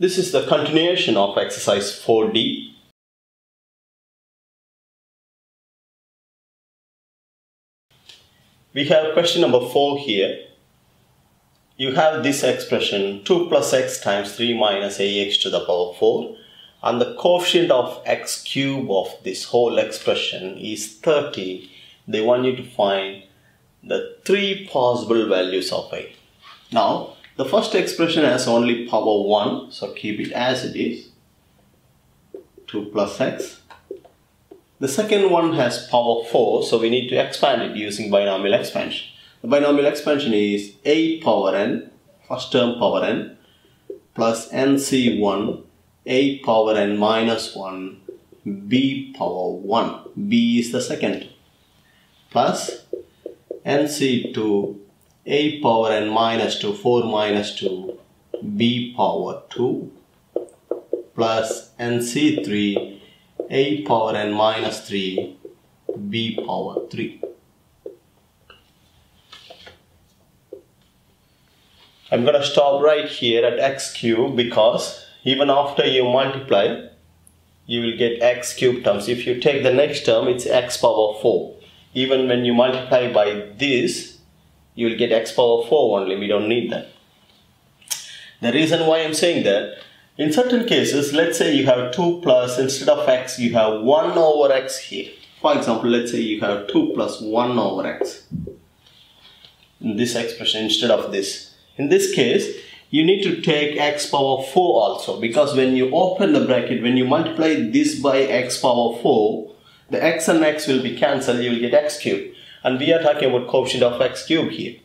This is the continuation of exercise 4D. We have question number 4 here. You have this expression 2 plus x times 3 minus ax to the power 4 and the coefficient of x cube of this whole expression is 30. They want you to find the three possible values of a. Now, the first expression has only power 1, so keep it as it is. 2 plus x. The second one has power 4, so we need to expand it using binomial expansion. The binomial expansion is a power n, first term power n, plus nc1, a power n minus 1, b power 1. b is the second, plus nc2 a power n minus 2 4 minus 2 b power 2 plus nc3 a power n minus 3 b power 3 I'm gonna stop right here at x cube because even after you multiply you will get x cube terms. If you take the next term it's x power 4 even when you multiply by this you will get x power 4 only. We don't need that. The reason why I'm saying that in certain cases let's say you have 2 plus instead of x you have 1 over x here. For example let's say you have 2 plus 1 over x. In this expression instead of this. In this case you need to take x power 4 also because when you open the bracket when you multiply this by x power 4 the x and x will be cancelled, you will get x cubed. And we are talking about coefficient of x cubed here.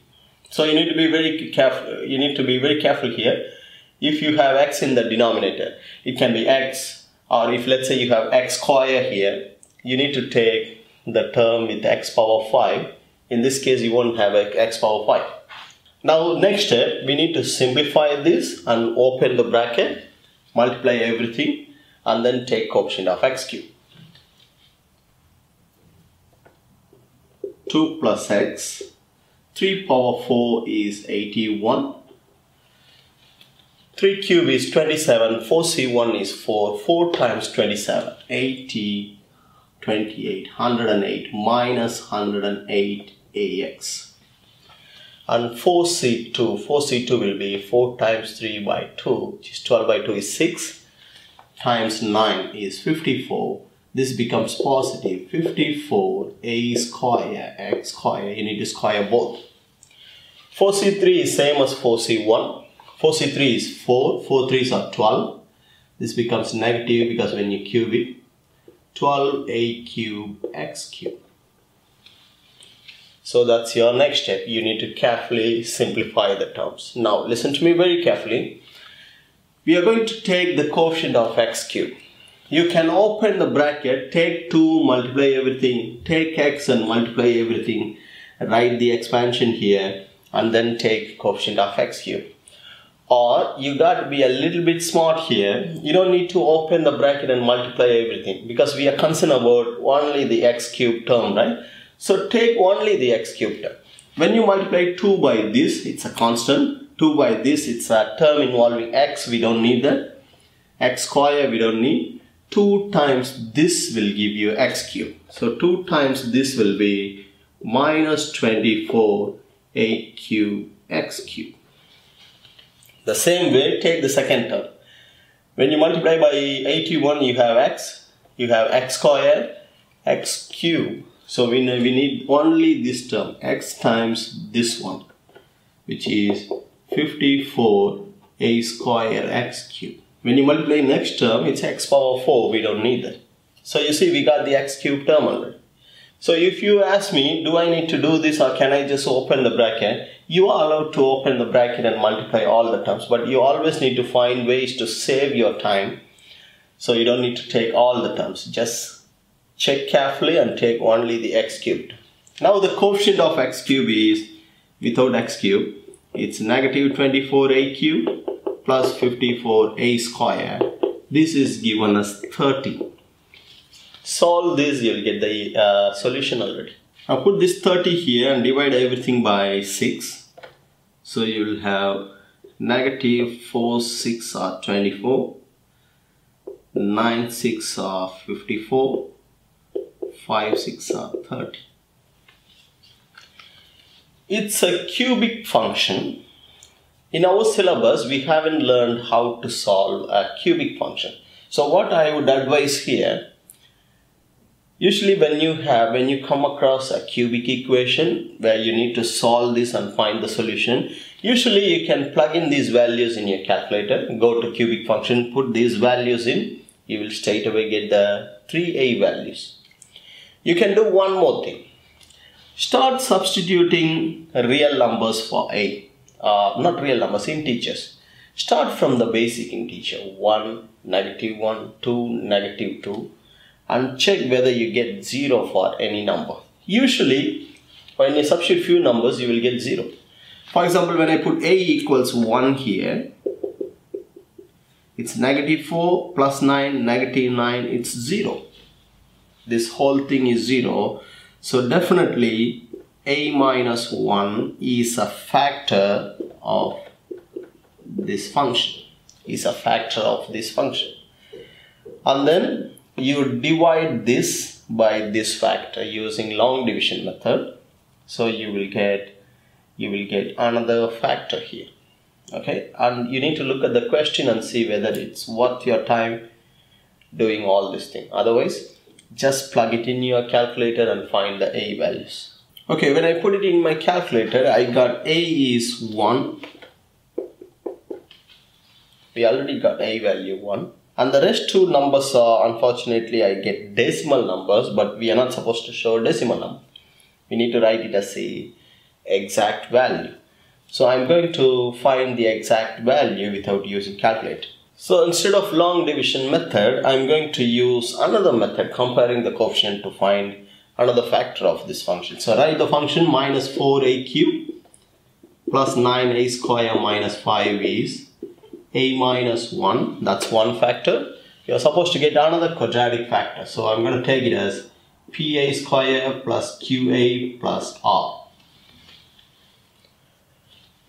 So you need to be very careful, you need to be very careful here. If you have x in the denominator, it can be x, or if let's say you have x square here, you need to take the term with x power 5. In this case, you won't have x power 5. Now, next step, we need to simplify this and open the bracket, multiply everything, and then take coefficient of x cubed. 2 plus x. 3 power 4 is 81. 3 cube is 27. 4c1 is 4. 4 times 27. 80, 28. 108 minus 108 ax. And 4c2. 4c2 will be 4 times 3 by 2, which is 12 by 2 is 6. Times 9 is 54 this becomes positive. 54 a square x square you need to square both 4c3 is same as 4c1 4c3 is 4 4 3s are 12 this becomes negative because when you cube it 12 a cube x cube. So that's your next step. You need to carefully simplify the terms. Now listen to me very carefully. We are going to take the coefficient of x cube you can open the bracket, take 2, multiply everything, take x and multiply everything, write the expansion here and then take coefficient of x cube. Or you got to be a little bit smart here. You don't need to open the bracket and multiply everything because we are concerned about only the x cube term, right? So take only the x cube term. When you multiply 2 by this, it's a constant. 2 by this, it's a term involving x, we don't need that. x square, we don't need 2 times this will give you x cube. So 2 times this will be minus 24 a cube x cube. The same way, take the second term. When you multiply by 81, you have x, you have x square, x cube. So we, know we need only this term, x times this one, which is 54 a square x cube. When you multiply next term, it's x power 4. We don't need that. So you see, we got the x cube term already. So if you ask me, do I need to do this or can I just open the bracket? You are allowed to open the bracket and multiply all the terms, but you always need to find ways to save your time. So you don't need to take all the terms. Just check carefully and take only the x cubed. Now the coefficient of x cube is, without x cube, it's negative 24a cube plus 54a square. This is given as 30. Solve this, you'll get the uh, solution already. Now put this 30 here and divide everything by 6. So you will have negative 4 6 are 24 9 6 are 54 5 6 are 30 it's a cubic function in our syllabus we haven't learned how to solve a cubic function so what I would advise here Usually when you have, when you come across a cubic equation where you need to solve this and find the solution, usually you can plug in these values in your calculator, go to cubic function, put these values in, you will straight away get the 3a values. You can do one more thing. Start substituting real numbers for a, uh, not real numbers, integers. Start from the basic integer, 1, negative 1, 2, negative 2 and check whether you get 0 for any number. Usually, when you substitute few numbers, you will get 0. For example, when I put a equals 1 here, it's negative 4 plus 9, negative 9, it's 0. This whole thing is 0. So definitely a minus 1 is a factor of this function, is a factor of this function. And then you divide this by this factor using long division method. So you will get you will get another factor here okay? And you need to look at the question and see whether it's worth your time doing all this thing. Otherwise just plug it in your calculator and find the a values okay when I put it in my calculator I got a is 1 we already got a value 1 and the rest two numbers are unfortunately I get decimal numbers but we are not supposed to show decimal number. We need to write it as a exact value. So I'm going to find the exact value without using calculator. So instead of long division method I'm going to use another method comparing the coefficient to find another factor of this function. So write the function minus 4a cube plus 9a square minus 5 is a minus 1 that's one factor. You're supposed to get another quadratic factor. So I'm going to take it as pa square plus qa plus r.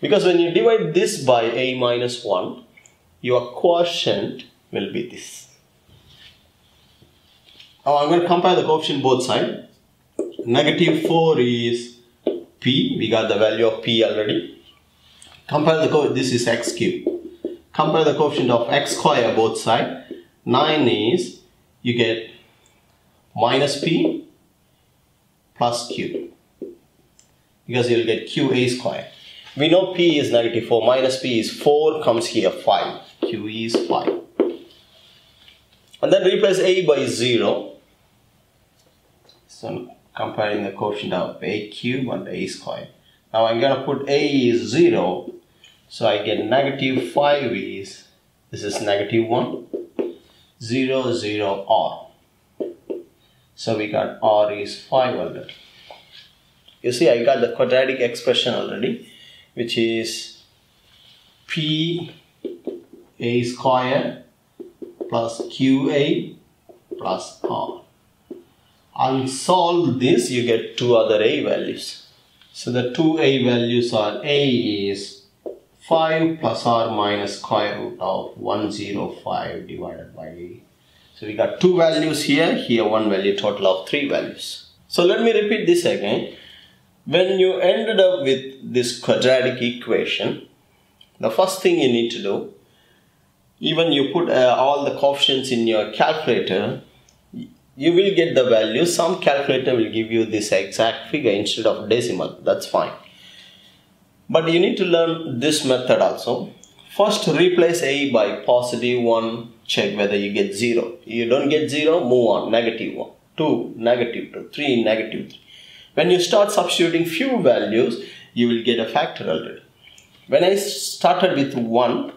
Because when you divide this by a minus 1 your quotient will be this. Now I'm going to compare the coefficient both sides negative 4 is p. We got the value of p already. Compare the this is x cube. Compare the coefficient of x square both side. 9 is you get minus p plus q. Because you'll get qa square. We know p is negative 4 minus p is 4 comes here 5 q is 5 and then replace a by 0 so comparing the coefficient of a cube and a square now I'm gonna put a is 0 so I get negative 5 is, this is negative 1, 0, 0, R. So we got R is 5 already. You see I got the quadratic expression already which is P A square plus QA plus R. And solve this you get two other A values. So the two A values are A is 5 plus or minus square root of 105 divided by a. so we got two values here here one value total of three values so let me repeat this again when you ended up with this quadratic equation the first thing you need to do even you put uh, all the coefficients in your calculator you will get the value some calculator will give you this exact figure instead of decimal that's fine but you need to learn this method also. First replace A by positive 1, check whether you get 0. You don't get 0, move on, negative 1, 2, negative 2, 3, negative 3. When you start substituting few values, you will get a factor already. When I started with 1,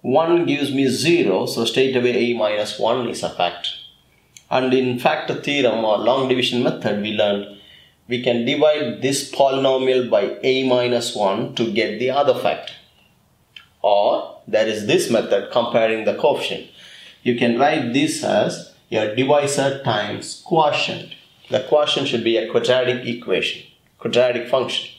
1 gives me 0, so straight away A minus 1 is a factor. And in factor theorem or long division method, we learned we can divide this polynomial by a minus 1 to get the other factor. Or there is this method comparing the coefficient. You can write this as your divisor times quotient. The quotient should be a quadratic equation, quadratic function.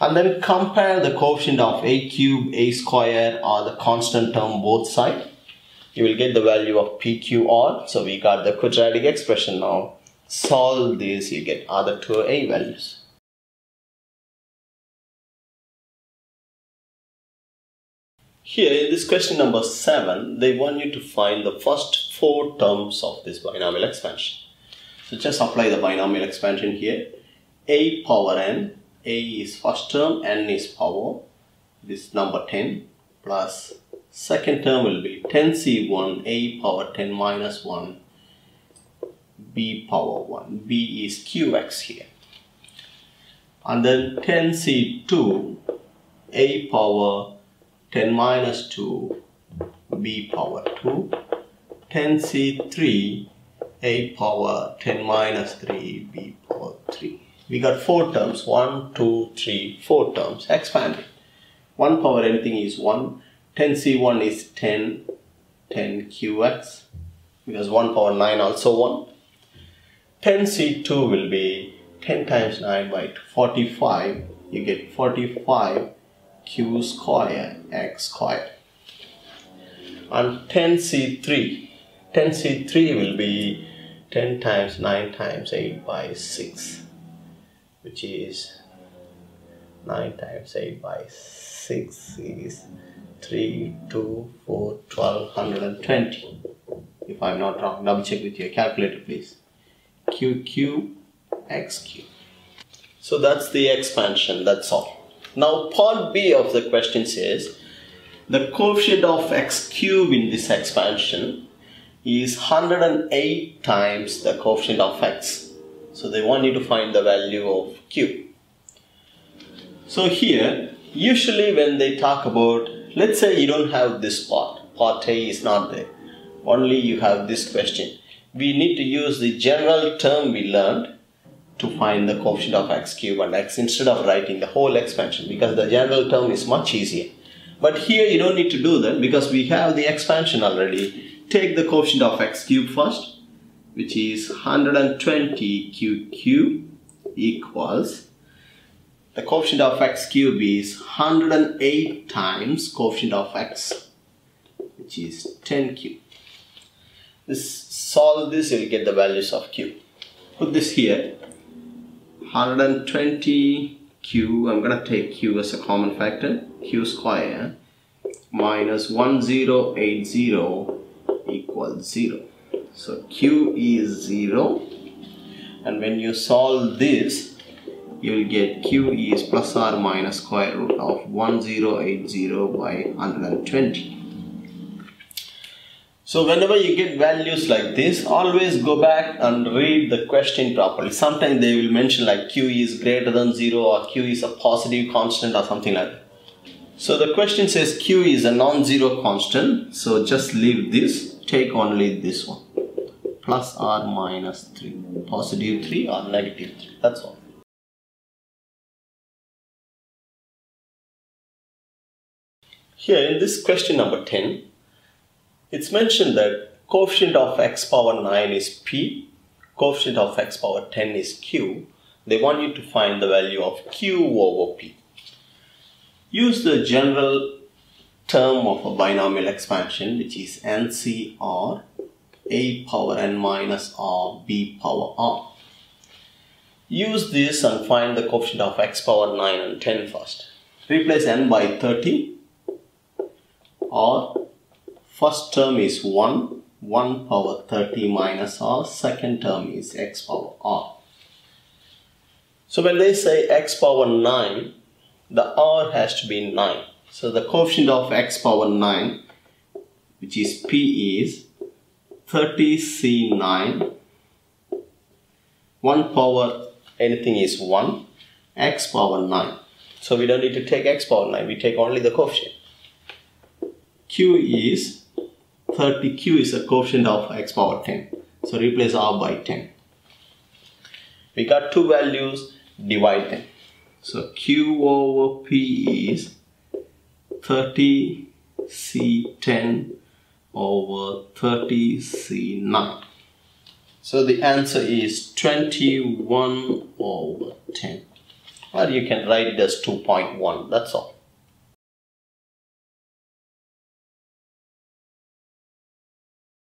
and then compare the coefficient of a cube, a square or the constant term both side. You will get the value of PQR. So we got the quadratic expression now. Solve this, you get other two a values. Here in this question number 7, they want you to find the first four terms of this binomial expansion. So just apply the binomial expansion here. a power n, a is first term, n is power, this number 10 plus second term will be 10c1, a power 10 minus 1, b power 1, b is qx here. And then 10c2, a power 10 minus 2 b power 2 10c3 a power 10 minus 3 b power 3 we got four terms. 1 2 3 4 terms. Expanded 1 power anything is 1 10c1 is 10 10 qx because 1 power 9 also 1 10c2 will be 10 times 9 by 45 you get 45 q square x square and 10c3 10c3 will be 10 times 9 times 8 by 6 which is 9 times 8 by 6 is 3 2 4 12 120 if I'm not wrong double check with your calculator please q q x q so that's the expansion that's all now part B of the question says the coefficient of x cube in this expansion is 108 times the coefficient of x. So they want you to find the value of q. So here, usually when they talk about, let's say you don't have this part, part A is not there, only you have this question. We need to use the general term we learned to find the coefficient of x cube and x instead of writing the whole expansion because the general term is much easier. But here you don't need to do that because we have the expansion already. Take the coefficient of x cube first which is 120 q cube equals the coefficient of x cube is 108 times coefficient of x which is 10 cube. This solve this you'll get the values of q. Put this here 120 q I'm gonna take q as a common factor q square minus 1080 equals 0 so q is 0 and when you solve this you will get q is plus or minus square root of 1080 by 120 so whenever you get values like this, always go back and read the question properly. Sometimes they will mention like q is greater than 0 or q is a positive constant or something like that. So the question says q is a non-zero constant. So just leave this, take only this one. Plus or minus 3. Positive 3 or negative 3. That's all. Here in this question number 10, it's mentioned that coefficient of x power 9 is p, coefficient of x power 10 is q. They want you to find the value of q over p. Use the general term of a binomial expansion which is NCR a power n minus r b power r. Use this and find the coefficient of x power 9 and 10 first. Replace n by 30 or First term is 1, 1 power 30 minus r. Second term is x power r. So when they say x power 9, the r has to be 9. So the coefficient of x power 9, which is p is 30c9. 1 power anything is 1, x power 9. So we don't need to take x power 9, we take only the coefficient. Q is 30q is a coefficient of x power 10. So replace r by 10. We got two values, divide them. So q over p is 30c10 over 30c9. So the answer is 21 over 10. or you can write it as 2.1 that's all